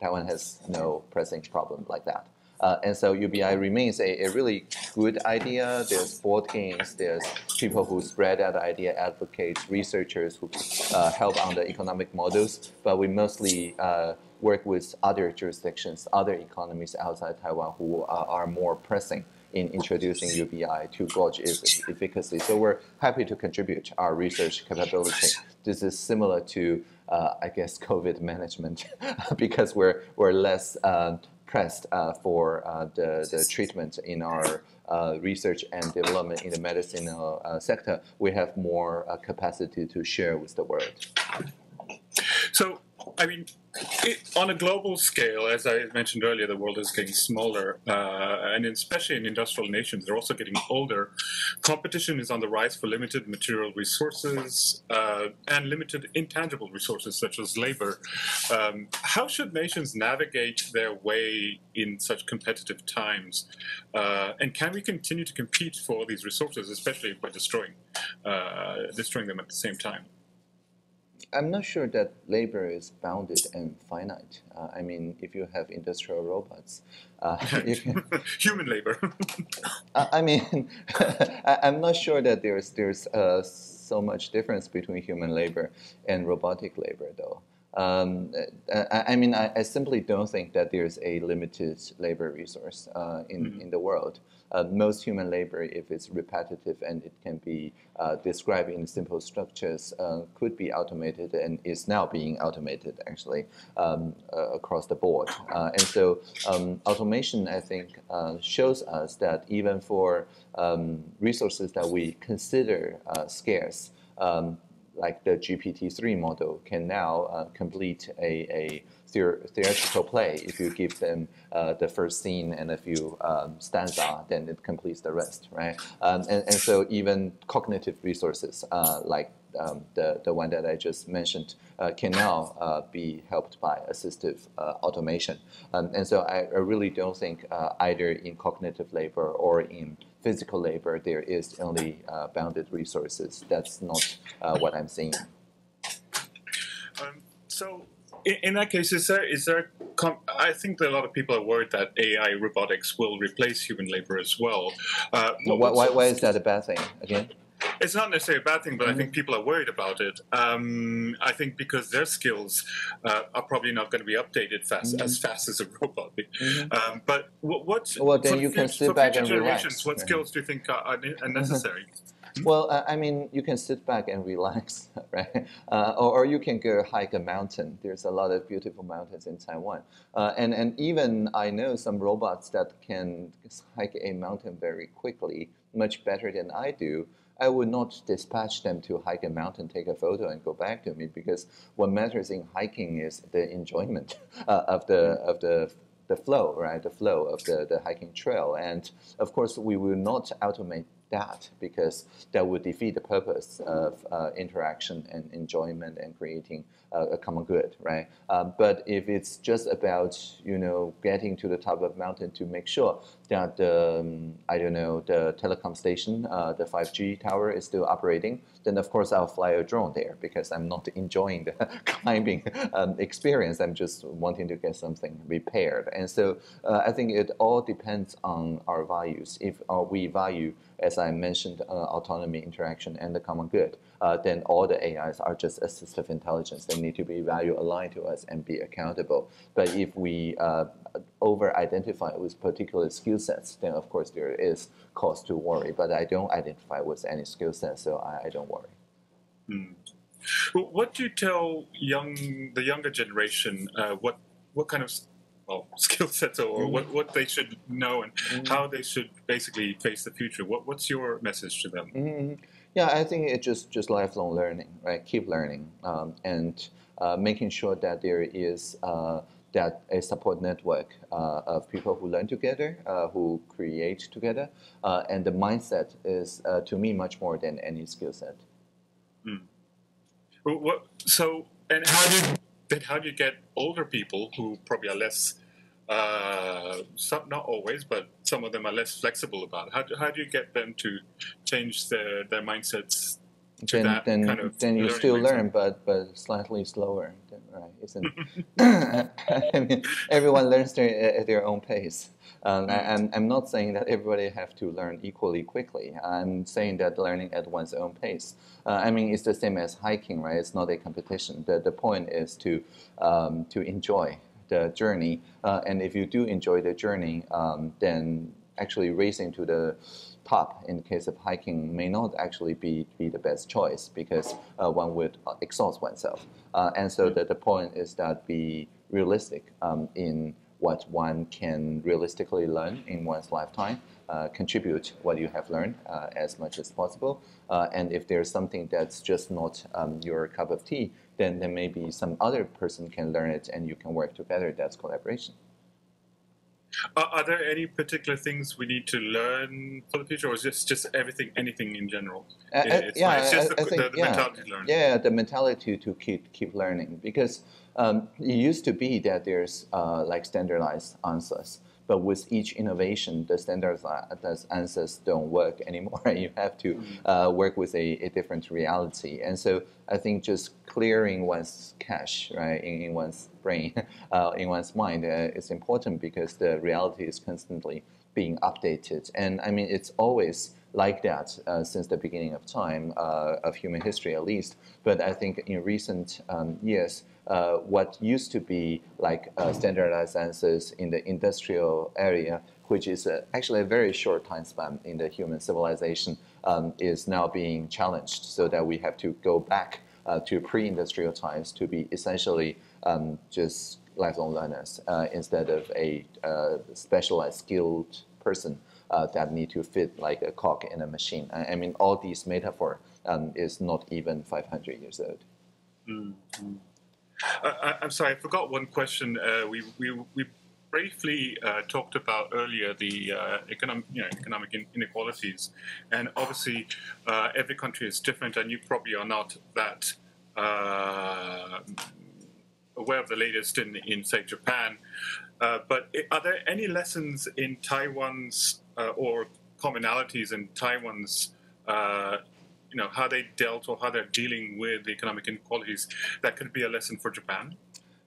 Taiwan has no pressing problem like that. Uh, and so UBI remains a, a, really good idea. There's board games, there's people who spread that idea, advocates, researchers who uh, help on the economic models, but we mostly uh, work with other jurisdictions, other economies outside Taiwan who are more pressing in introducing UBI to gauge its efficacy. So we're happy to contribute our research capability. This is similar to, uh, I guess, COVID management [LAUGHS] because we're, we're less uh, pressed uh, for uh, the, the treatment in our uh, research and development in the medicine uh, sector. We have more capacity to share with the world. So, I mean, it, on a global scale, as I mentioned earlier, the world is getting smaller, uh, and especially in industrial nations, they're also getting older. Competition is on the rise for limited material resources uh, and limited intangible resources such as labor. Um, how should nations navigate their way in such competitive times? Uh, and can we continue to compete for these resources, especially by destroying uh, destroying them at the same time? I'm not sure that labor is bounded and finite. Uh, I mean, if you have industrial robots, uh, [LAUGHS] can, [LAUGHS] human labor. [LAUGHS] I, I mean, I, am not sure that there's there's uh, so much difference between human labor and robotic labor, though. Um, I, I, mean, I, I, simply don't think that there's a limited labor resource uh, in, mm-hmm. in the world. Uh, most human labor, if it's repetitive and it can be uh, described in simple structures, uh, could be automated and is now being automated actually um, uh, across the board. Uh, and so um, automation, I think, shows us that even for um, resources that we consider scarce, um, like the GPT-3 model can now uh, complete a, a theor- theatrical play. If you give them uh, the first scene and a few um, stanza, then it completes the rest, right? Um, and, and so even cognitive resources uh, like um, the, the one that I just mentioned uh, can now uh, be helped by assistive uh, automation. Um, and so I, I, really don't think uh, either in cognitive labor or in physical labor there is only uh, bounded resources. That's not uh, what I'm seeing. Um, so in, in, that case, is there is there? I think that a lot of people are worried that AI robotics will replace human labor as well. why, why, why is that a bad thing again? It's not necessarily a bad thing, but. I think mm-hmm. people are worried about it. Um, I think because their skills uh, are probably not going to be updated fast mm-hmm. as fast as a robot. [LAUGHS] Mm-hmm. Um, but what, what's well, then you can sit back and relax. What skills do you think are, are mm-hmm. necessary? Well, uh, I mean, you can sit back and relax, [LAUGHS] right? Uh, or, or, you can go hike a mountain. There's a lot of beautiful mountains in Taiwan. Uh, and, and even I know some robots that can hike a mountain very quickly, much better than I do. I would not dispatch them to hike a mountain, take a photo, and go back to me because what matters in hiking is the enjoyment [LAUGHS] uh, of the of the the flow, right? The flow of the, the hiking trail. And of course, we will not automate that because that would defeat the purpose of uh, interaction and enjoyment and creating uh, a common good, right? Um, but if it's just about you know getting to the top of the mountain to make sure that um, I don't know the telecom station, uh, the 5G tower is still operating, then of course I'll fly a drone there because I'm not enjoying the [LAUGHS] climbing um, experience. I'm just wanting to get something repaired, and so uh, I think it all depends on our values. If uh, we value as I mentioned, uh, autonomy, interaction, and the common good, uh, then all the AIs are just assistive intelligence. They need to be value aligned to us and be accountable. But if we uh, over identify with particular skill sets, then of course there is cause to worry. But I don't identify with any skill set, so I, I don't worry. Well, what do you tell young the younger generation? Uh, what what kind of well, [LAUGHS] skill sets or mm-hmm. what, what they should know and mm-hmm. how they should basically face the future. What, what's your message to them? Mm-hmm. Yeah, I think it's just, just lifelong learning, right? Keep learning um, and uh, making sure that there is uh, that a support network uh, of people who learn together, uh, who create together, uh, and the mindset is uh, to me much more than any skill set. Mm. Well, what, so, and how do then how do you get older people who probably are less, uh, some, not always, but some of them are less flexible about it? How do, how do you get them to change their, their mindsets then, then, kind of then you still learn, but but slightly slower, right? Isn't? [LAUGHS] [LAUGHS] I mean, everyone learns their, at their own pace. Um, I, am I'm, I'm not saying that everybody have to learn equally quickly. I'm saying that learning at one's own pace. Uh, I mean, it's the same as hiking, right? It's not a competition. The, the point is to, um, to enjoy the journey. Uh, and if you do enjoy the journey, um, then actually racing to the top in the case of hiking may not actually be, be the best choice because uh, one would exhaust oneself. Uh, and so the, the point is that be realistic um, in what one can realistically learn in one's lifetime, uh, contribute what you have learned uh, as much as possible. Uh, and if there's something that's just not um, your cup of tea, then, then maybe some other person can learn it and you can work together. That's collaboration. Are, are, there any particular things we need to learn for the future, or is this just everything, anything in general? Uh, it's yeah, it's just I, the, I think, the, the yeah, mentality to learn. Yeah, the mentality to keep keep learning because um, it used to be that there's uh, like standardized answers. But with each innovation, the standardized answers don't work [LAUGHS] anymore. you have to mm-hmm. uh, work with a, a, different reality. And so I think just clearing one's cache, right, in, in one's brain, [LAUGHS] uh, in one's mind, uh, is important because the reality is constantly being updated. And I mean, it's always like that uh, since the beginning of time, uh, of human history at least. But I think in recent um, years, uh, what used to be like uh, standardized answers in the industrial area, which is uh, actually a very short time span in the human civilization, um, is now being challenged so that we have to go back uh, to pre-industrial times to be essentially um, just lifelong learners instead of a specialized skilled person uh, that need to fit like a cog in a machine. I, I mean, all these metaphor um, is not even 500 years old. Mm-hmm. I, am sorry, I forgot one question. Uh, we, we, we briefly uh, talked about earlier the uh, economic, you know, economic inequalities, and obviously uh, every country is different, and you probably are not that uh, aware of the latest in, in say, Japan. Uh, but are there any lessons in Taiwan's or commonalities in Taiwan's you know how they dealt or how they're dealing with the economic inequalities that could be a lesson for Japan?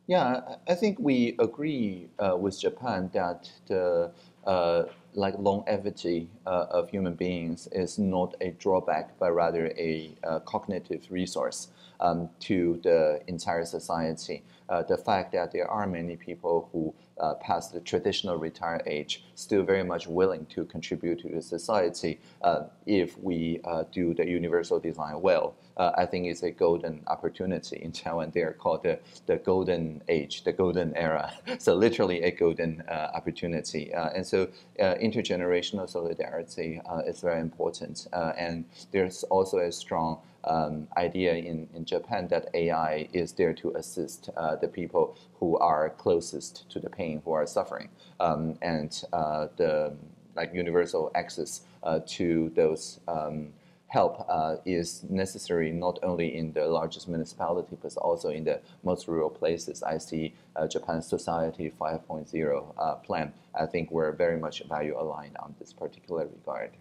Yeah, I think we agree uh, with Japan that the uh, like longevity uh, of human beings is not a drawback, but rather a uh, cognitive resource um, to the entire society. Uh, the fact that there are many people who uh, past the traditional retire age still very much willing to contribute to the society uh, if we uh, do the universal design well. Uh, I think it's a golden opportunity in Taiwan. They're called the, the golden age, the golden era. [LAUGHS] so literally a golden uh, opportunity. and so intergenerational solidarity is very important. and there's also a strong um, idea in, in Japan that AI is there to assist uh, the people who are closest to the pain, who are suffering, um, and uh, the like universal access uh, to those um, help uh, is necessary not only in the largest municipality but also in the most rural places. I see uh, Japan's Society 5.0 uh, plan. I think we're very much value aligned on this particular regard.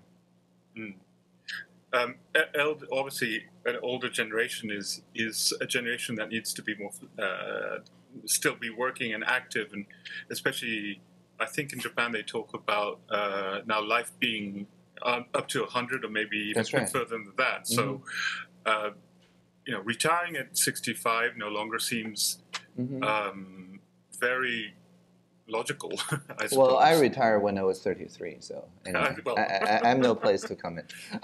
Mm. Um, obviously, an older generation is is a generation that needs to be more uh, still be working and active, and especially, I think in Japan they talk about uh, now life being um, up to hundred or maybe even right. further than that. Mm-hmm. So, uh, you know, retiring at sixty five no longer seems mm-hmm. um, very logical. [LAUGHS] I well, I retired when I was 33, so anyway, [LAUGHS] well. I, am no place to comment. [LAUGHS]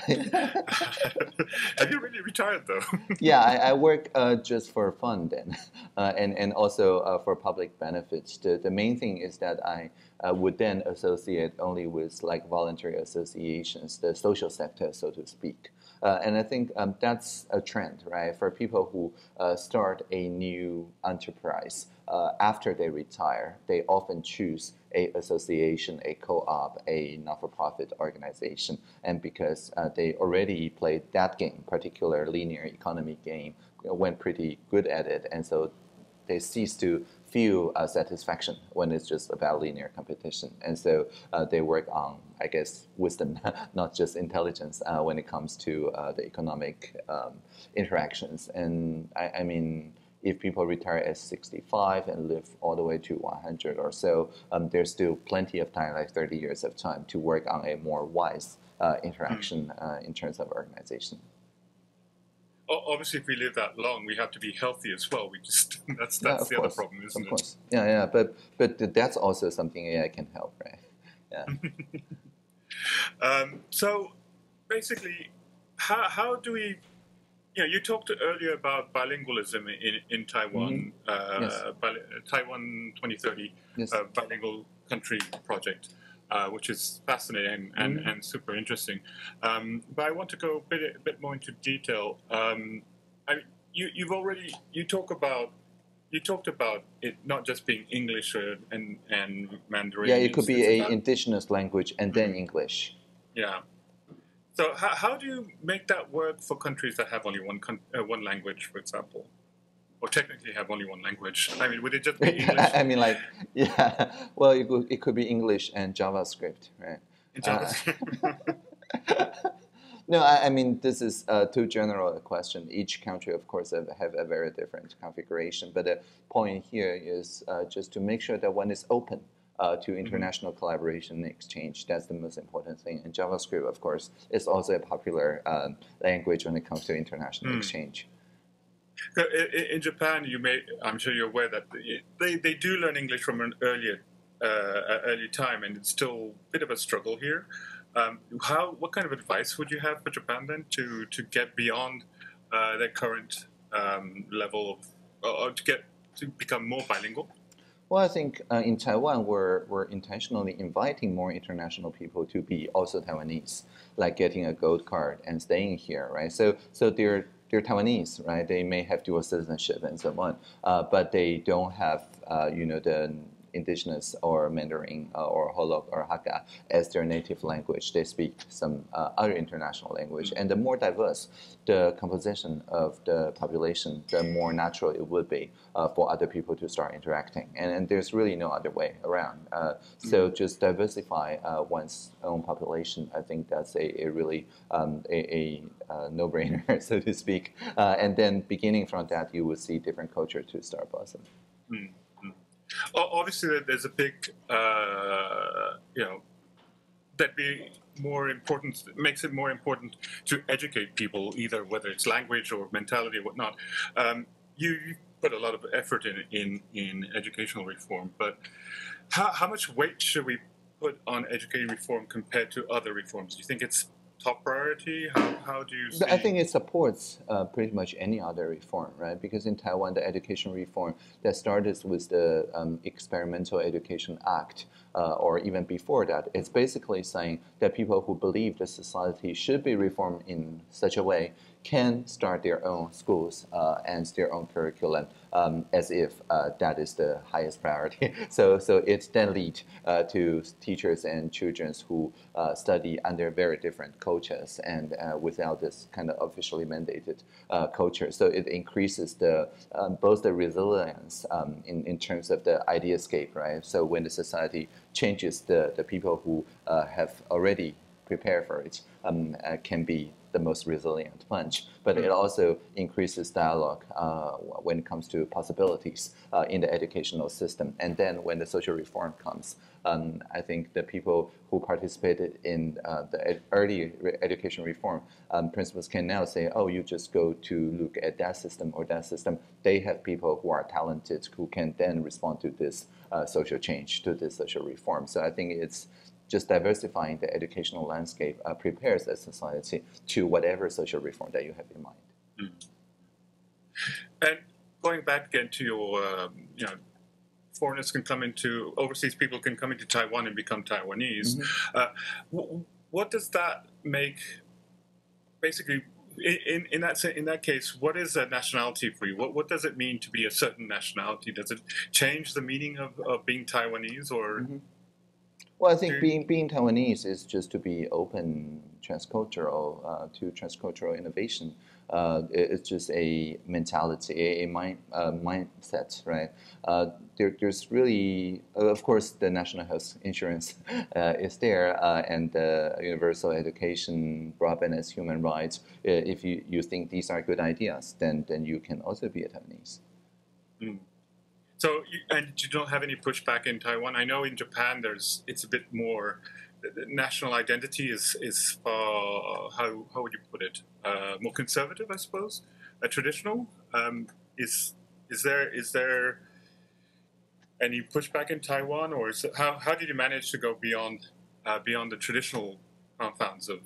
Have you really retired though? yeah, I, I work uh, just for fun then, uh, and and also uh, for public benefits. The the main thing is that I uh, would then associate only with like voluntary associations, the social sector, so to speak. Uh, and I think um, that's a trend, right? For people who uh, start a new enterprise uh, after they retire, they often choose a association, a co-op, a not-for-profit organization, and because uh, they already played that game, particular linear economy game, went pretty good at it, and so they cease to feel uh, satisfaction when it's just about linear competition. And so uh, they work on, I guess, wisdom, [LAUGHS] not just intelligence, uh, when it comes to uh, the economic um, interactions. And I, I, mean, if people retire at 65 and live all the way to 100 or so, um, there's still plenty of time, like 30 years of time, to work on a more wise uh, interaction uh, in terms of organization obviously, if we live that long, we have to be healthy as well. We just that's [LAUGHS] that's yeah, the course. other problem, isn't of course. it? Yeah, yeah, but but that's also something AI can help, right? Yeah. [LAUGHS] um, so basically, how how do we? You know, you talked earlier about bilingualism in in Taiwan, mm-hmm. uh, yes. Taiwan 2030 yes. uh, bilingual country project. Uh, which is fascinating and, mm. and super interesting. Um, but I want to go a bit, a bit more into detail. Um, I, you, you've already you talk about you talked about it not just being English or, and and Mandarin. Yeah, it could be a indigenous language and then mm-hmm. English. Yeah. So how, how do you make that work for countries that have only one uh, one language, for example? Or technically have only one language? I mean, would it just be [LAUGHS] English? I mean, like, yeah. [LAUGHS] Well, it could, it could be English and JavaScript, right? JavaScript. Uh, [LAUGHS] no, I, I, mean, this is uh, too general a question. Each country, of course, have, have, a very different configuration. But the point here is uh, just to make sure that one is open. Uh, to mm-hmm. international mm-hmm. collaboration and exchange. That's the most important thing. And JavaScript, of course, is also a popular uh, language when it comes to international mm. exchange. In Japan, you may, I'm sure you're aware that they, they do learn English from an earlier uh, early time, and it's still a bit of a struggle here. Um, how, what kind of advice would you have for Japan then to, to get beyond uh, their current um, level of, or to get to become more bilingual? Well, I think uh, in Taiwan, we're, we're intentionally inviting more international people to be also Taiwanese, like getting a gold card and staying here, right? So, so they're, they're Taiwanese, right? They may have dual citizenship and so on, uh, but they don't have, uh, you know, the indigenous or Mandarin uh, or Hoklo or Hakka as their native language. They speak some uh, other international language. And the more diverse the composition of the population, the more natural it would be uh, for other people to start interacting. And, and there's really no other way around. Uh, so mm-hmm. just diversify uh, one's own population. I think that's a, a really um, a, a, uh, no-brainer, [LAUGHS] so to speak. and then beginning from that, you will see different culture to start blossoming. Mm obviously there's a big, uh, you know, that be more important makes it more important to educate people, either whether it's language or mentality or whatnot. Um, you, you, put a lot of effort in in in educational reform, but how, how much weight should we put on education reform compared to other reforms? Do you think it's top priority? How, how do you see? I think it supports uh, pretty much any other reform, right? Because in Taiwan, the education reform that started with the um, Experimental Education Act, uh, or even before that, it's basically saying that people who believe the society should be reformed in such a way can start their own schools uh, and their own curriculum um, as if uh, that is the highest priority. [LAUGHS] so, so it then leads uh, to teachers and children who uh, study under very different cultures and uh, without this kind of officially mandated uh, culture. So it increases the um, both the resilience um, in, in terms of the ideascape, right? So when the society changes, the, the people who have already prepared for it um, can be the most resilient punch, but it mm. also increases dialogue uh, when it comes to possibilities uh, in the educational system. And then when the social reform comes, um, I think the people who participated in uh, the ed early re education reform um, principles can now say, oh, you just go to look at that system or that system. They have people who are talented who can then respond to this uh, social change, to this social reform. So I think it's just diversifying the educational landscape uh, prepares a society to whatever social reform that you have in mind. Mm. And going back again to your, um, you know, foreigners can come into, overseas people can come into Taiwan and become Taiwanese. Mm-hmm. Uh, what does that make, basically, in, in that in that case, what is a nationality for you? What what does it mean to be a certain nationality? Does it change the meaning of, of being Taiwanese, or mm-hmm. Well, I think being being Taiwanese is just to be open, transcultural uh, to transcultural innovation. Uh, it, it's just a mentality, a, a mind uh, mindset, right? Uh, there, there's really, uh, of course, the national health insurance [LAUGHS] uh, is there, and the universal education, broadband as human rights. if you, you think these are good ideas, then then you can also be a Taiwanese. Mm. So, you, and you don't have any pushback in Taiwan. I know in Japan, there's it's a bit more. National identity is is uh, how how would you put it? Uh, more conservative, I suppose. A traditional um, is is there is there any pushback in Taiwan, or it, how how did you manage to go beyond uh, beyond the traditional confines of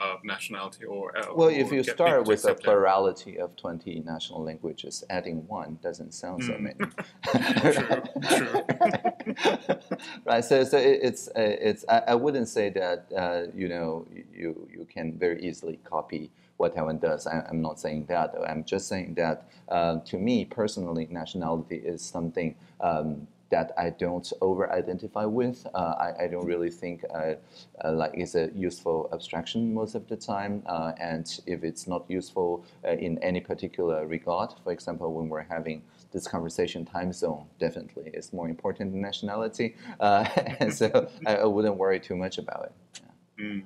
of nationality or uh, well if you start with a plurality of 20 national languages adding one doesn't sound so hmm. many [LAUGHS] true, true. [LAUGHS] right so, so it's uh, it's I, I, wouldn't say that uh, you know you you can very easily copy what Taiwan does. I, am not saying that. I'm just saying that uh, to me personally, nationality is something um, that I don't over-identify with. Uh, I, I, don't really think uh, uh, like it's a useful abstraction most of the time. Uh, and if it's not useful uh, in any particular regard, for example, when we're having this conversation, time zone definitely is more important than nationality. Uh, [LAUGHS] and so I, I, wouldn't worry too much about it. Yeah. Mm.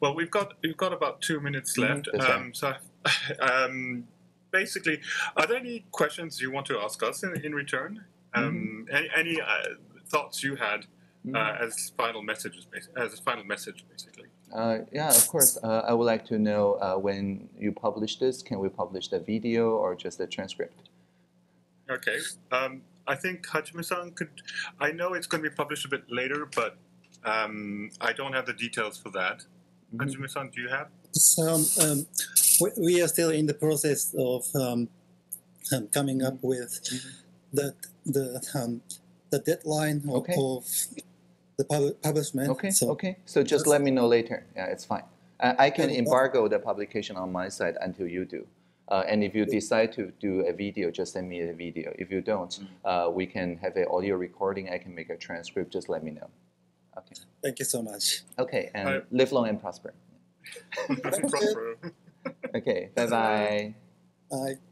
Well, we've got we've got about two minutes mm-hmm. left. Mm-hmm. Um, so. [LAUGHS] Um, basically, are there any questions you want to ask us in, in return? Um, mm-hmm. Any, any uh, thoughts you had uh, mm-hmm. as final messages, as a final message, basically? Uh, yeah, of course. Uh, I would like to know uh, when you publish this, can we publish the video or just the transcript? Okay. Um, I think Hajime-san could. I know it's going to be published a bit later, but um, I don't have the details for that. Mm-hmm. Hajime-san, do you have? So, um, we, are still in the process of um, um, coming up with mm-hmm. that the um, the deadline of, Okay. of the pub- publishment. Okay, so okay. So just just- let me know later. Yeah, it's fine. I, I can embargo the publication on my side until you do. Uh, and if you decide to do a video, just send me a video. If you don't, uh, we can have an audio recording. I can make a transcript. Just let me know. Okay. thank you so much. Okay. And Uh, live long and prosper. [LAUGHS] Proper. [LAUGHS] Okay. Bye bye. Bye.